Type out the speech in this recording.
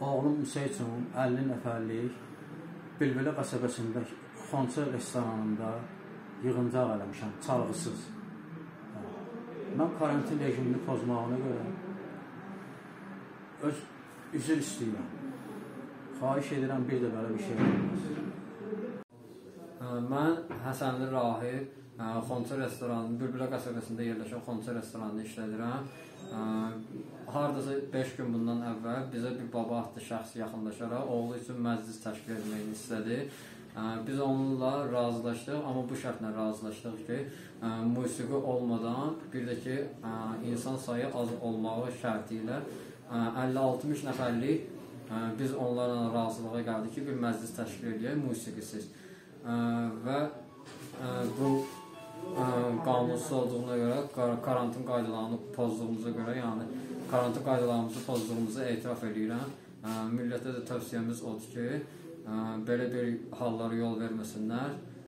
oğlum üçün 50 nəfərlik Bilbilə qəsəbəsində Xonça restoranında yığıncaq eləmişəm, çalğısız. Mən karantin rejimini pozmağına görə öz üzr istəyirəm. Xahiş edirəm bir də belə bir şey olmaz. Mən Həsənli Rahib Xonça restoranının Bülbülə qəsəbəsində yerləşən Xonça restoranında işlədirəm. Hardasa 5 gün bundan əvvəl bizə bir baba adlı şəxs yaxınlaşaraq oğlu üçün məclis təşkil etməyini istədi. Biz onunla razılaşdıq, amma bu şərtlə razılaşdıq ki, musiqi olmadan bir də ki, insan sayı az olmağı şərti ilə 50-60 nəfərlik biz onlarla razılığa gəldik ki, bir məclis təşkil edək musiqisiz. Və bu qanunsuz olduğuna görə, karantin qaydalarını pozduğumuza görə, yəni karantin qaydalarımızı pozduğumuzu etiraf edirəm. Millətə də tövsiyəmiz odur ki, belə bir hallara yol verməsinlər.